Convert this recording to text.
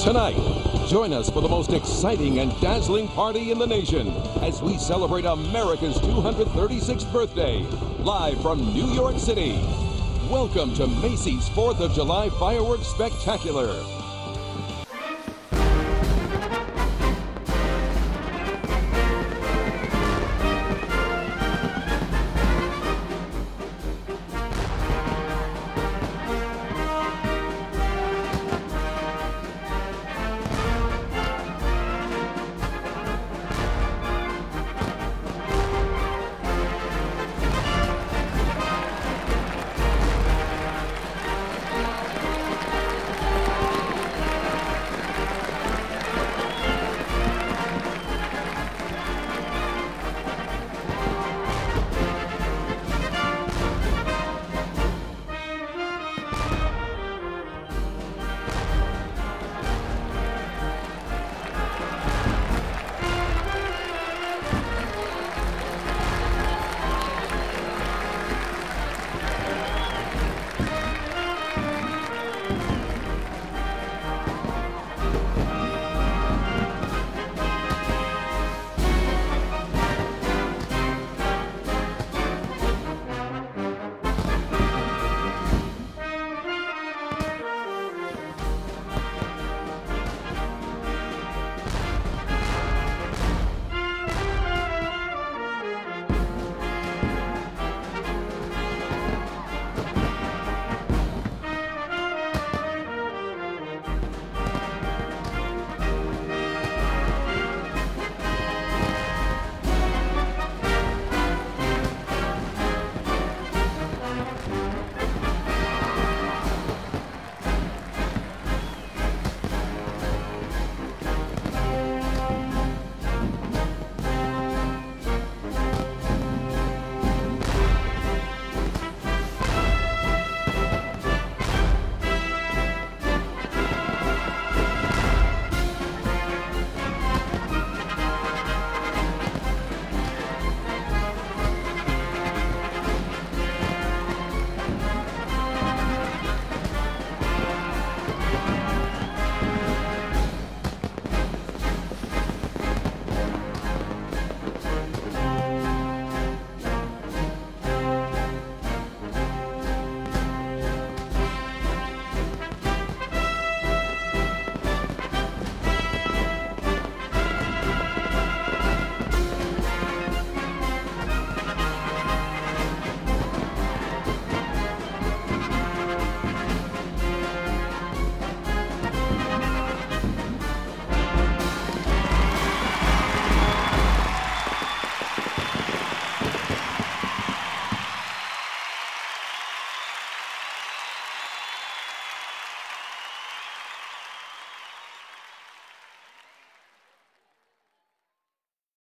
Tonight, join us for the most exciting and dazzling party in the nation as we celebrate America's 236th birthday, live from New York City. Welcome to Macy's 4th of July Fireworks Spectacular.